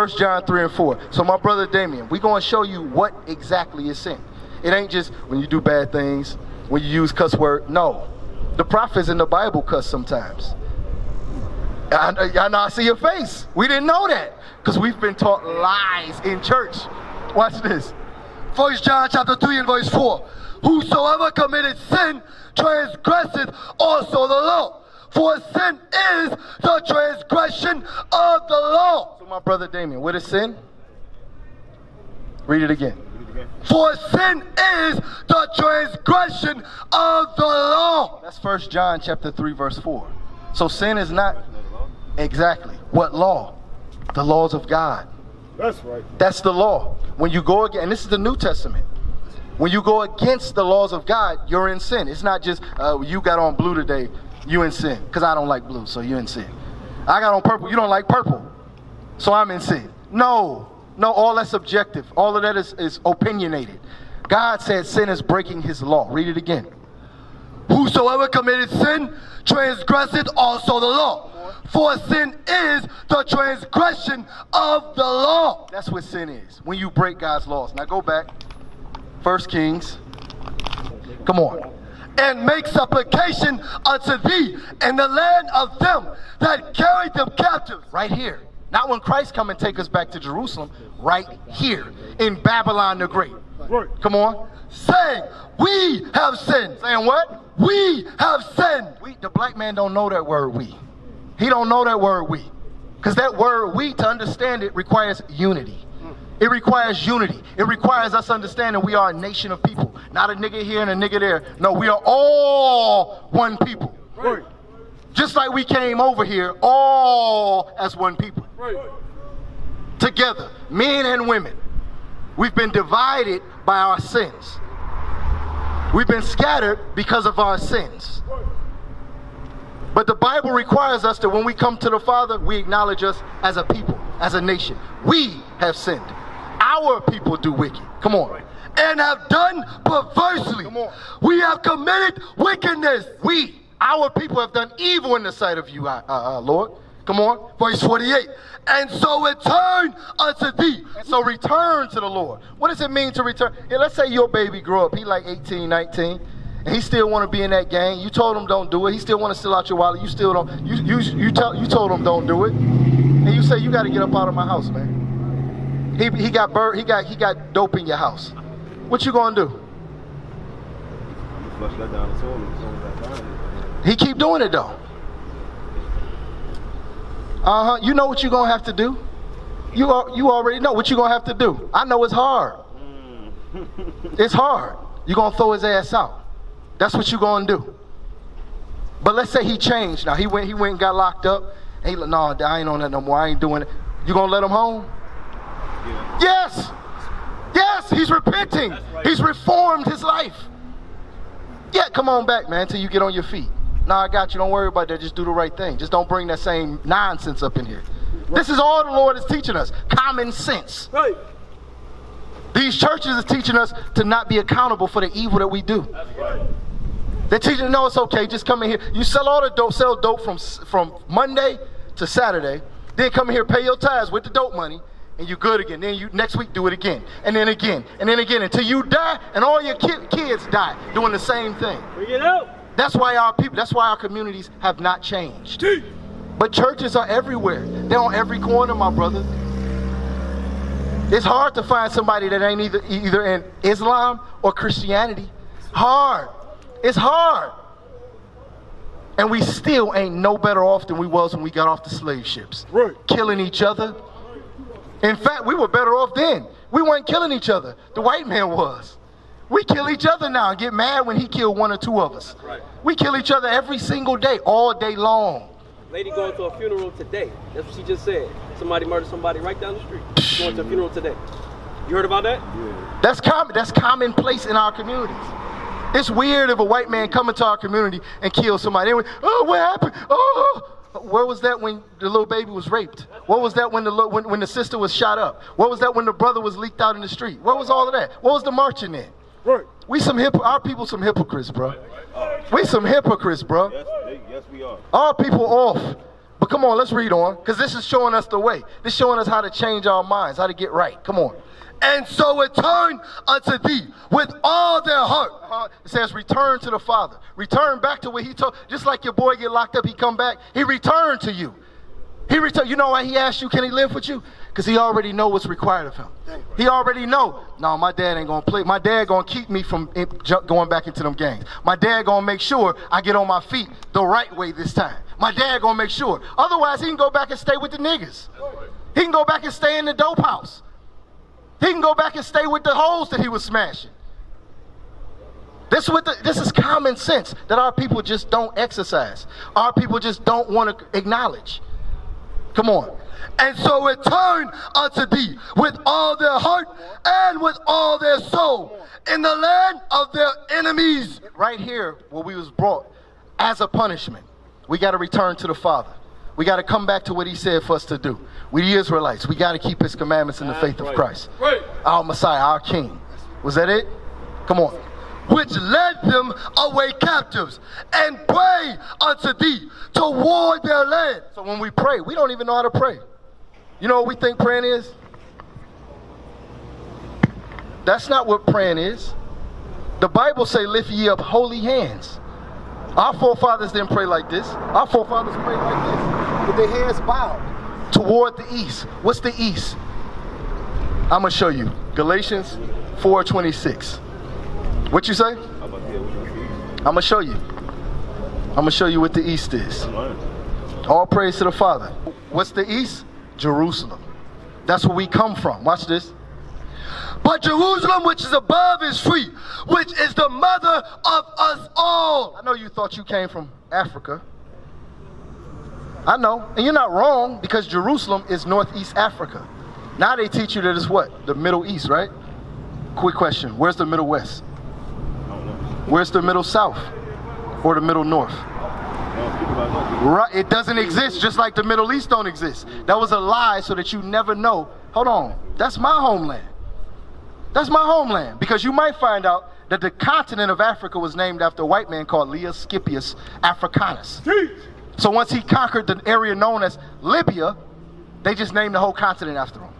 First John 3 and 4. So my brother Damien, we're going to show you what exactly is sin. It ain't just when you do bad things, when you use cuss word. No. The prophets in the Bible cuss sometimes. I, I know I see your face. We didn't know that because we've been taught lies in church. Watch this. First John chapter 3 and verse 4. Whosoever committed sin transgresseth also the law. For sin is the transgression of the law. So my brother Damien, what is sin? Read it again. For sin is the transgression of the law. That's First John chapter 3 verse 4. So sin is not exactly what law? The laws of God. That's right. That's the law. When you go again, and this is the New Testament. When you go against the laws of God, you're in sin. It's not just uh, you got on blue today, you in sin. Because I don't like blue, so you in sin. I got on purple, you don't like purple, so I'm in sin. No, no, all that's subjective. All of that is, is opinionated. God said sin is breaking his law. Read it again. Whosoever committed sin transgresseth also the law. For sin is the transgression of the law. That's what sin is. When you break God's laws. Now go back. First Kings. Come on. And make supplication unto thee in the land of them that carried them captive. Right here. Not when Christ come and take us back to Jerusalem. Right here in Babylon the Great. Right. Come on. Saying, we have sinned. Saying what? We have sinned. We, the black man don't know that word we. He don't know that word we. Because that word we, to understand it, requires unity. It requires unity. It requires us understanding we are a nation of people. Not a nigga here and a nigga there. No, we are all one people. Right. Just like we came over here all as one people. Right. Together, men and women. We've been divided by our sins. We've been scattered because of our sins. But the Bible requires us that when we come to the Father, we acknowledge us as a people, as a nation. We have sinned. Our people do wicked. Come on. And have done perversely. Come on. We have committed wickedness. We, our people, have done evil in the sight of you, uh, uh, uh, Lord. Come on. Verse 48. And so return unto thee. So return to the Lord. What does it mean to return? Yeah, let's say your baby grow up. He like 18, 19. And he still want to be in that gang. You told him don't do it. He still want to steal out your wallet. You still don't. You you you tell you told him don't do it. And you say you got to get up out of my house, man. He he got bird. He got he got dope in your house. What you gonna do? Flush that down the toilet as soon as I find it. He keep doing it though. Uh huh. You know what you gonna have to do. You al- you already know what you gonna have to do. I know it's hard. It's hard. you gonna throw his ass out. That's what you gonna do. But let's say he changed. Now he went he went and got locked up. And he like, no, I ain't on that no more. I ain't doing it. You gonna let him home? Yes. Yes, he's repenting. He's reformed his life. Yeah, come on back, man, till you get on your feet. Nah, I got you. Don't worry about that. Just do the right thing. Just don't bring that same nonsense up in here. This is all the Lord is teaching us. Common sense. Right. These churches is teaching us to not be accountable for the evil that we do. Right. They're teaching, no, it's okay. Just come in here. You sell all the dope, sell dope from from Monday to Saturday. Then come in here, pay your tithes with the dope money, and you good again. Then you next week do it again, and then again, and then again until you die, and all your ki- kids die doing the same thing. Bring it out. That's why our people. That's why our communities have not changed. But churches are everywhere. They're on every corner, my brother. It's hard to find somebody that ain't either either in Islam or Christianity. Hard. It's hard. And we still ain't no better off than we was when we got off the slave ships. Right. Killing each other. In fact, we were better off then. We weren't killing each other. The white man was. We kill each other now and get mad when he killed one or two of us. Right. We kill each other every single day, all day long. Lady going to a funeral today. That's what she just said. Somebody murdered somebody right down the street. Going to a funeral today. You heard about that? Yeah. That's common. That's commonplace in our communities. It's weird if a white man come into our community and kill somebody. They went, oh, what happened? Oh, oh, oh. Where was that when the little baby was raped? What was that when the when, when the sister was shot up? What was that when the brother was leaked out in the street? What was all of that? What was the marching in? Right. We some hip. Our people some hypocrites, bro. We some hypocrites, bro. Yes, they, yes, we are. Our people off. But come on, let's read on, because this is showing us the way. This is showing us how to change our minds, how to get right. Come on. And so return unto thee with all their heart. Uh, It says, return to the Father. Return back to what he told. Just like your boy get locked up, he come back. He returned to you. He returned. You know why he asked you, can he live with you? Because he already know what's required of him. He already know. No, my dad ain't gonna play. My dad gonna keep me from ju- going back into them gangs. My dad gonna make sure I get on my feet the right way this time. My dad gonna make sure. Otherwise, he can go back and stay with the niggas. He can go back and stay in the dope house. He can go back and stay with the holes that he was smashing. This, the, this is common sense that our people just don't exercise. Our people just don't want to acknowledge. Come on. And so return unto thee with all their heart and with all their soul in the land of their enemies. Right here, where we was brought as a punishment, we got to return to the Father. We got to come back to what He said for us to do. We the Israelites. We got to keep His commandments in the faith of. Christ. Our Messiah, our King. Was that it? Come on. which led them away captives, and pray unto thee toward their land. So when we pray, we don't even know how to pray. You know what we think praying is? That's not what praying is. The Bible say, lift ye up holy hands. Our forefathers didn't pray like this. Our forefathers prayed like this, with their hands bowed toward the east. What's the east? I'm gonna show you. Galatians 4:26. What you say? I'm gonna show you. I'm gonna show you what the east is. All praise to the Father. What's the east? Jerusalem. That's where we come from. Watch this. But Jerusalem, which is above, is free, which is the mother of us all. I know you thought you came from Africa. I know. And you're not wrong because Jerusalem is Northeast Africa. Now they teach you that it's what? The Middle East, right? Quick question. Where's the Middle West? Where's the Middle South? Or the Middle North? Right, it doesn't exist just like the Middle East don't exist. That was a lie so that you never know. Hold on, that's my homeland. That's my homeland because you might find out that the continent of Africa was named after a white man called Leos Scipius Africanus. So once he conquered the area known as Libya, they just named the whole continent after him.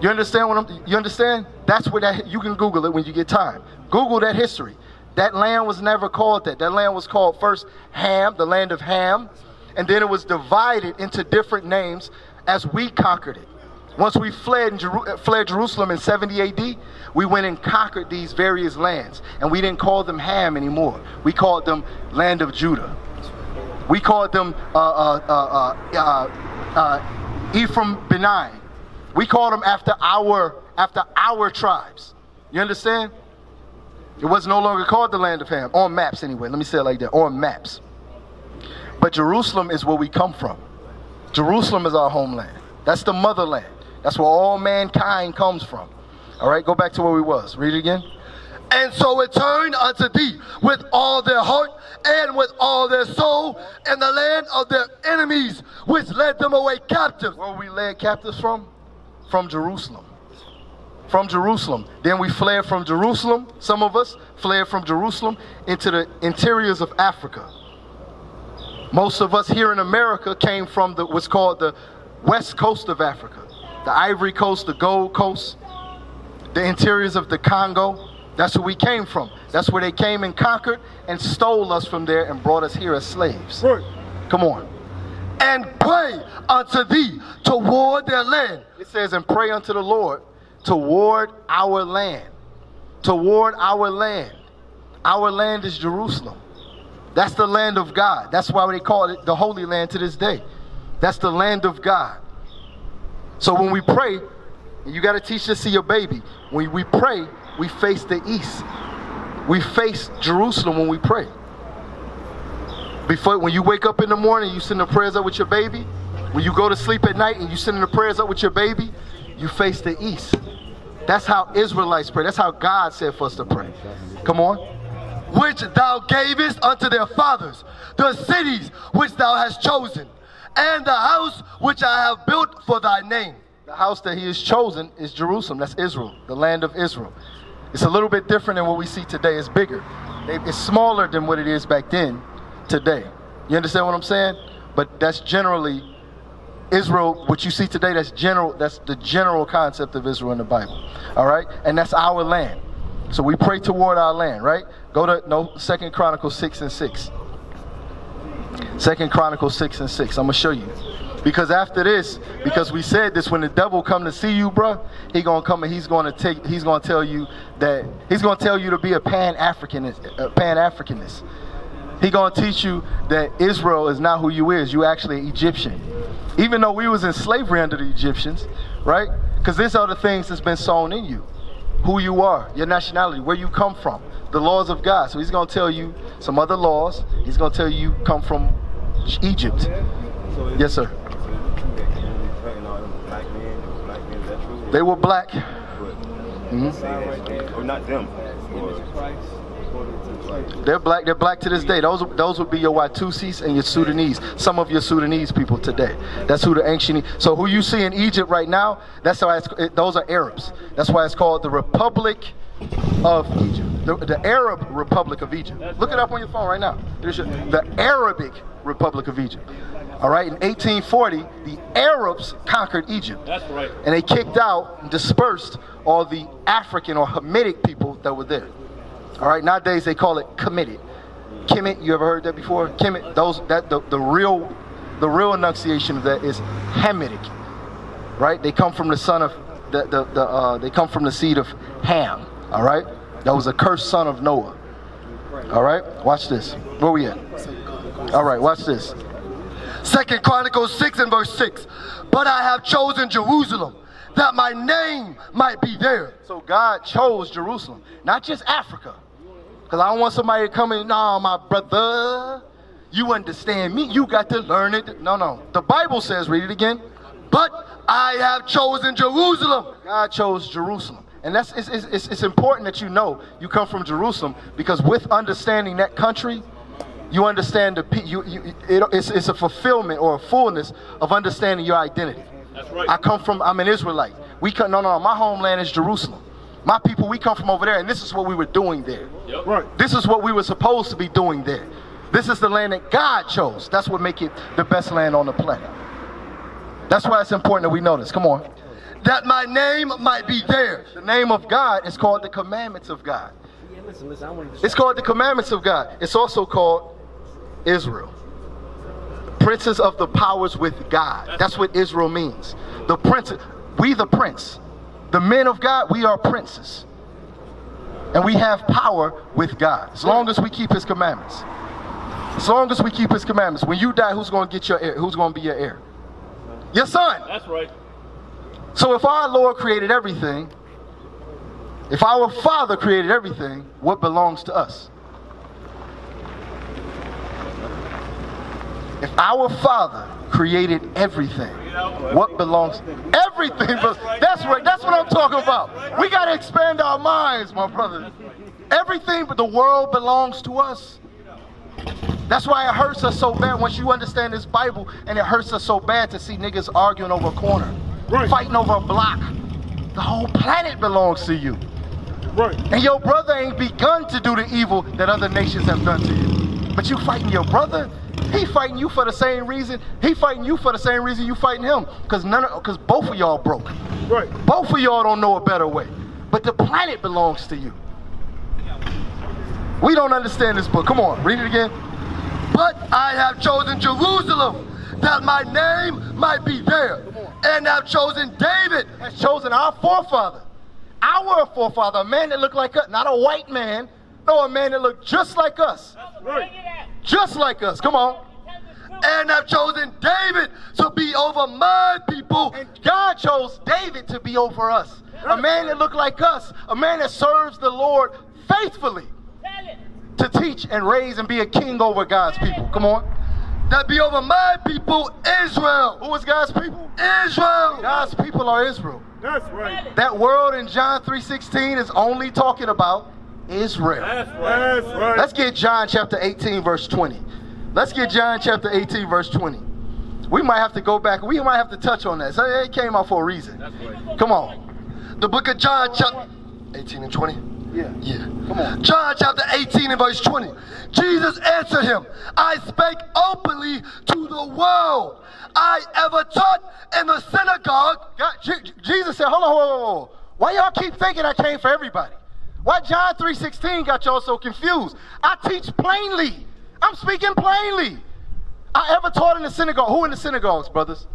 You understand what I'm? You understand? That's where that you can Google it when you get time. Google that history. That land was never called that. That land was called first Ham, the land of Ham, and then it was divided into different names as we conquered it. Once we fled, Jeru- fled Jerusalem in 70 AD, we went and conquered these various lands, and we didn't call them Ham anymore. We called them land of Judah. We called them uh, uh, uh, uh, uh, uh, Ephraim Benai. We called them after our after our tribes. You understand? It was no longer called the land of Ham on maps anyway. Let me say it like that on maps. But Jerusalem is where we come from. Jerusalem is our homeland. That's the motherland. That's where all mankind comes from. All right, go back to where we was. Read it again. And so it turned unto thee with all their heart and with all their soul in the land of their enemies, which led them away captives. Where we led captives from? From Jerusalem. From Jerusalem. Then we fled from Jerusalem. Some of us fled from Jerusalem into the interiors of Africa. Most of us here in America came from the, what's called the west coast of Africa, the Ivory Coast, the Gold Coast, the interiors of the Congo. That's where we came from. That's where they came and conquered and stole us from there and brought us here as slaves. Come on. And pray unto thee toward their land. It says, and pray unto the Lord toward our land. Toward our land. Our land is Jerusalem. That's the land of God. That's why they call it the Holy Land to this day. That's the land of God. So when we pray, you got to teach this to your baby. When we pray, we face the east. We face Jerusalem when we pray. Before, when you wake up in the morning, you send the prayers up with your baby. When you go to sleep at night and you send the prayers up with your baby, you face the east. That's how Israelites pray. That's how God said for us to pray. Come on. which thou gavest unto their fathers, the cities which thou hast chosen, and the house which I have built for thy name. The house that he has chosen is Jerusalem. That's Israel, the land of Israel. It's a little bit different than what we see today. It's bigger. It's smaller than what it is back then today. You understand what I'm saying? But that's generally Israel, what you see today, that's general, that's the general concept of Israel in the Bible. All right? And that's our land. So we pray toward our land, right? Go to no Second Chronicles 6 and 6. Second Chronicles 6 and 6. I'm gonna show you. Because after this, because we said this, when the devil come to see you, bruh, he gonna come and he's gonna take, he's gonna tell you that he's gonna tell you to be a pan Africanist, a pan Africanist. He gonna teach you that Israel is not who you is. You actually Egyptian. Even though we was in slavery under the Egyptians, right? Because these are the things that's been sown in you. Who you are, your nationality, where you come from, the laws of God. So he's gonna tell you some other laws. He's gonna tell you you come from Egypt. Yes, sir. So is it true that you only cutting all them black men, them black men, is that true? They were black. But Mhm. or not them, or They're black. They're black to this day. Those those would be your Watusis and your Sudanese. Some of your Sudanese people today. That's who the ancient. So who you see in Egypt right now? That's why it's, it, those are Arabs. That's why it's called the Republic of Egypt. The, the Arab Republic of Egypt. Look it up on your phone right now. The Arabic Republic of Egypt. All right. In 1840, the Arabs conquered Egypt. That's right. and they kicked out and dispersed all the African or Hamitic people that were there. All right, nowadays they call it committed. Kemet, you ever heard that before? Kemet, those that the, the real the real enunciation of that is Hamitic. Right? They come from the son of the, the, the uh, they come from the seed of Ham. All right? That was a cursed son of Noah. All right? Watch this. Where we at? All right, watch this. Second Chronicles 6 and verse 6. But I have chosen Jerusalem, that my name might be there. So God chose Jerusalem, not just Africa. Because I don't want somebody to come in, nah, my brother, you understand me. You got to learn it. No, no. The Bible says, read it again. But I have chosen Jerusalem. God chose Jerusalem. And that's it's, it's, it's, important that you know you come from Jerusalem because with understanding that country, you understand the pe- you, you it, it's, it's a fulfillment or a fullness of understanding your identity. That's right. I come from I'm an Israelite. We come no no my homeland is Jerusalem. My people we come from over there and this is what we were doing there. Yep. Right. This is what we were supposed to be doing there. This is the land that God chose. That's what make it the best land on the planet. That's why it's important that we know this. Come on. That my name might be there. The name of God is called the commandments of God. Yeah, listen, listen. I want to It's called the commandments of God. It's also called Israel. Princes of the powers with God. That's what Israel means. The prince, we the prince. The men of God, we are princes. And we have power with God. As long as we keep his commandments. As long as we keep his commandments. When you die, who's going to get your heir? Who's going to be your heir? Your son. That's right. So if our Lord created everything, if our Father created everything, what belongs to us? If our Father created everything, what belongs? Everything. But that's right. That's what I'm talking about. We got to expand our minds, my brother. Everything but the world belongs to us. That's why it hurts us so bad once you understand this Bible, and it hurts us so bad to see niggas arguing over a corner, Right. fighting over a block. The whole planet belongs to you. Right. And your brother ain't begun to do the evil that other nations have done to you. But you fighting your brother? He fighting you for the same reason. He fighting you for the same reason you fighting him. Cause none of, cause both of y'all broke. Right. Both of y'all don't know a better way. But the planet belongs to you. We don't understand this book. Come on, read it again. But I have chosen Jerusalem, that my name might be there. And I've chosen David. Has chosen our forefather. Our forefather, a man that looked like us, not a white man. No, a man that looked just like us. Right. Just like us. Come on. And I've chosen David to be over my people. And God chose David to be over us. A man that looked like us. A man that serves the Lord faithfully to teach and raise and be a king over God's people. Come on. That be over my people, Israel. Who is God's people? Israel. God's people are Israel. That's right. That world in John 3:16 is only talking about Israel. That's right. That's right. Let's get John chapter 18 verse 20. Let's get John chapter 18 verse 20. We might have to go back. We might have to touch on that. So it came out for a reason. Right. Come on. The book of John, chapter 18 and 20. Yeah. Yeah. Come on. John chapter 18 and verse 20. Jesus answered him, I spake openly to the world. I ever taught in the synagogue. God, Jesus said, hold on, hold on, hold on. Why y'all keep thinking I came for everybody? Why John 3.16 got y'all so confused? I teach plainly. I'm speaking plainly. I ever taught in the synagogue. Who in the synagogues, brothers?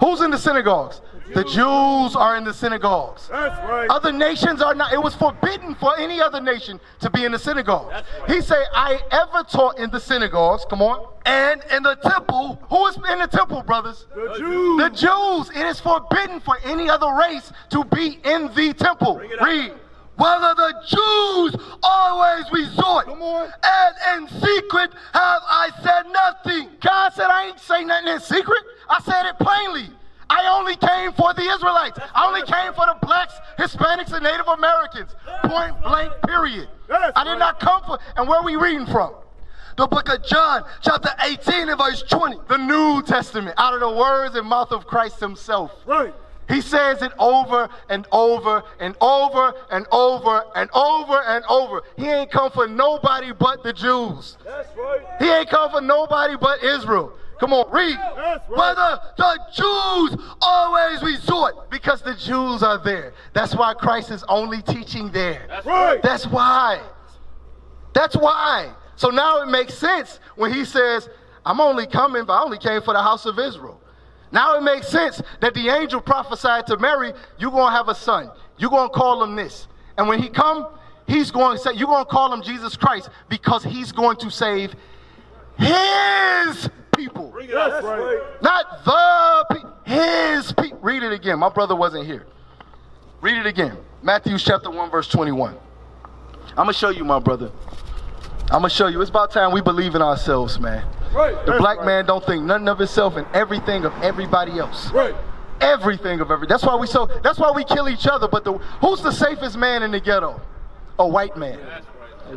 Who's in the synagogues? The Jews are in the synagogues. That's right. Other nations are not. It was forbidden for any other nation to be in the synagogue. He said, I ever taught in the synagogues. Come on. And in the temple, Who is in the temple, brothers? The Jews. The Jews. It is forbidden for any other race to be in the temple. Read. Whether the Jews always resort. And in secret have I said nothing. God said, I ain't say nothing in secret. I said it plainly. I only came for the Israelites. I only came for the blacks, Hispanics, and Native Americans. Point blank, period. I did not come for. And where are we reading from? The book of John, chapter 18 and verse 20. The New Testament, out of the words and mouth of Christ Himself. Right. He says it over and over and over and over and over and over. He ain't come for nobody but the Jews. That's right. He ain't come for nobody but Israel. Come on, read. That's right. Whether the Jews always resort. Because the Jews are there. That's why Christ is only teaching there. That's Right. That's why. That's why. So now it makes sense when he says, I'm only coming, but I only came for the house of Israel. Now it makes sense that the angel prophesied to Mary, you're going to have a son. You're going to call him this. And when he come, he's going to say, you're going to call him Jesus Christ because he's going to save his people. Bring it out. That's right. Not the people, his people. Read it again. My brother wasn't here. Read it again. Matthew chapter 1, verse 21. I'm going to show you, my brother. I'm going to show you. It's about time we believe in ourselves, man. Right. The That's black right. man don't think nothing of himself and everything of everybody else. Right. Everything of every. That's why we so. That's why we kill each other. But the, who's the safest man in the ghetto? A white man.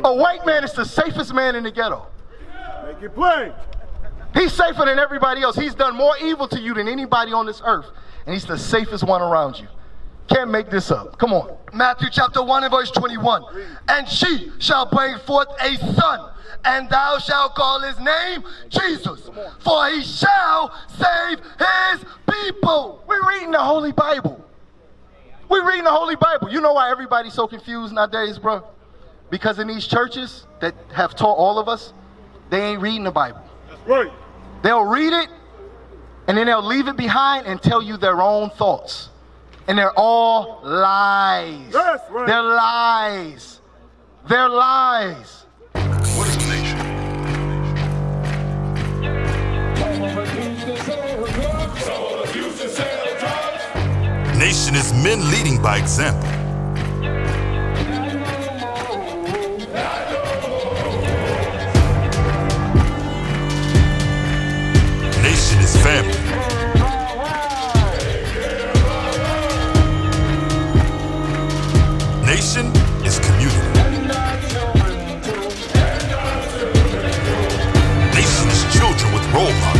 A white man is the safest man in the ghetto. Make it plain. He's safer than everybody else. He's done more evil to you than anybody on this earth. And he's the safest one around you. Can't make this up. Come on. Matthew chapter 1 and verse 21. And she shall bring forth a son, and thou shalt call his name Jesus, for he shall save his people. We're reading the Holy Bible. We're reading the Holy Bible. You know why everybody's so confused nowadays, bro? Because in these churches that have taught all of us, they ain't reading the Bible. That's Right. They'll read it and then they'll leave it behind and tell you their own thoughts. And they're all lies. That's right. They're lies. They're lies. What is a nation? Nation is men leading by example. Nation is family. Nation is community. Is children with role models.